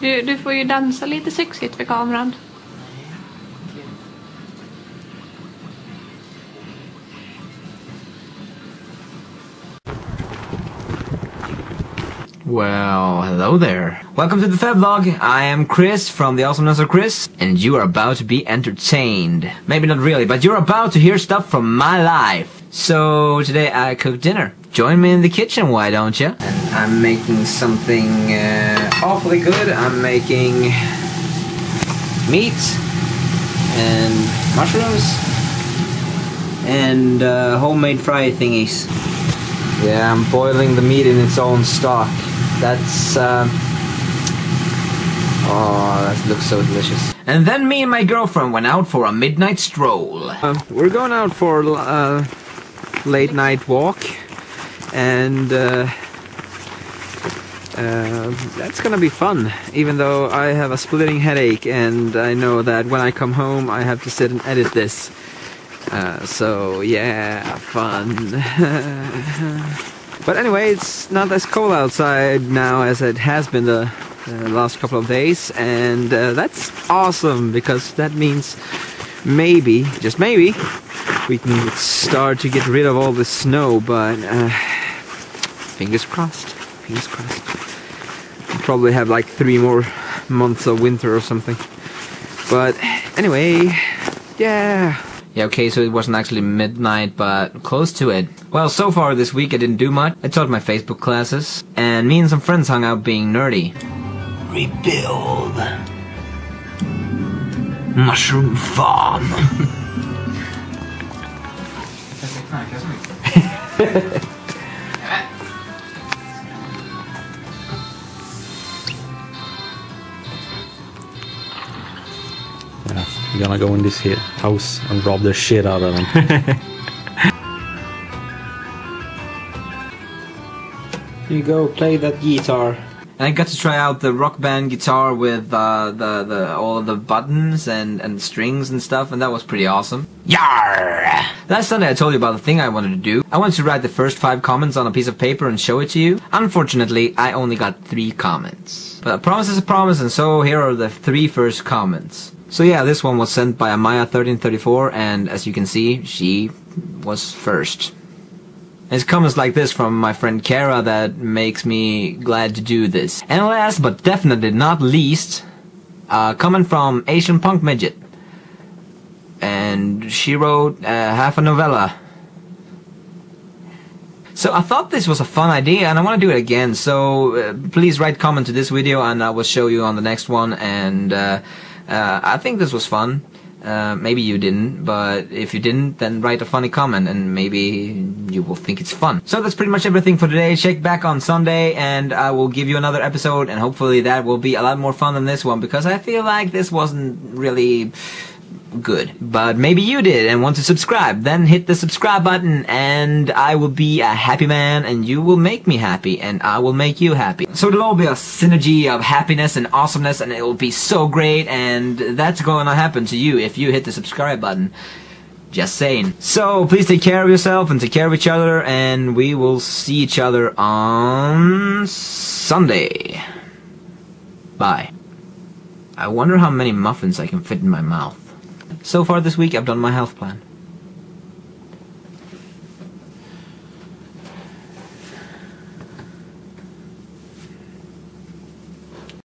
Du, du får ju dansa lite sexigt för kameran. Well, hello there. Welcome to the Feb Vlog. I am Chris from the Awesomeness of Chris, and you are about to be entertained. Maybe not really, but you're about to hear stuff from my life. So today I cooked dinner. Join me in the kitchen, why don't you? And I'm making something uh, awfully good. I'm making meat and mushrooms and uh, homemade fry thingies. Yeah, I'm boiling the meat in its own stock. That's, uh... Oh, that looks so delicious. And then me and my girlfriend went out for a midnight stroll. Uh, we're going out for a uh, late night walk. And, uh, uh, that's gonna be fun, even though I have a splitting headache and I know that when I come home I have to sit and edit this. Uh, so yeah, fun. but anyway, it's not as cold outside now as it has been the, the last couple of days, and uh, that's awesome because that means maybe, just maybe, we can start to get rid of all the snow. But uh, fingers crossed, fingers crossed. We'll probably have like three more months of winter or something. But anyway, yeah. Yeah, okay, so it wasn't actually midnight, but close to it. Well, so far this week I didn't do much. I taught my Facebook classes, and me and some friends hung out being nerdy. Rebuild. Mushroom farm. Yeah, I'm gonna go in this here house and rob the shit out of them. Here you go, play that guitar. And I got to try out the rock band guitar with uh, the the all of the buttons and and strings and stuff, and that was pretty awesome. Yar! Last Sunday I told you about the thing I wanted to do. I wanted to write the first five comments on a piece of paper and show it to you. Unfortunately, I only got three comments. But a promise is a promise, and so here are the three first comments. So yeah, this one was sent by Amaya1334, and as you can see, she was first. It's comments like this from my friend Kara that makes me glad to do this. And last but definitely not least, a comment from Asian Punk Midget. And she wrote uh, half a novella. So I thought this was a fun idea and I want to do it again. So uh, please write comment to this video and I will show you on the next one. And uh, uh, I think this was fun. Uh, maybe you didn't, but if you didn't, then write a funny comment and maybe you will think it's fun. So that's pretty much everything for today. Check back on Sunday and I will give you another episode and hopefully that will be a lot more fun than this one because I feel like this wasn't really good. But maybe you did and want to subscribe. Then hit the subscribe button and I will be a happy man and you will make me happy and I will make you happy. So it'll all be a synergy of happiness and awesomeness and it will be so great and that's going to happen to you if you hit the subscribe button. Just saying. So please take care of yourself and take care of each other and we will see each other on Sunday. Bye. I wonder how many muffins I can fit in my mouth. So far this week I've done my health plan.